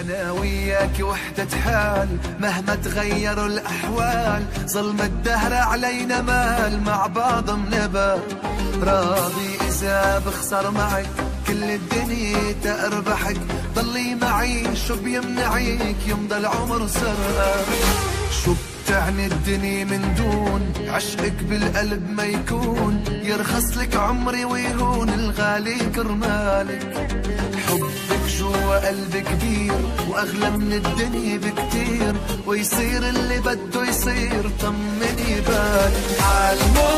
أنا وياك وحدة حال مهما تغيروا الأحوال ظلم الدهر علينا مال مع بعض منبال راضي إذا بخسر معك كل الدنيا تأربحك. ضلي معي شو بيمنعيك يمضى العمر سرقان شو بتعني الدنيا من دون؟ عشقك بالقلب ما يكون. يرخص لك عمري ويهون الغالي كرمالك. حبك قلبي كبير وأغلى من الدنيا بكتير ويصير اللي بده يصير طمني بالك عالموت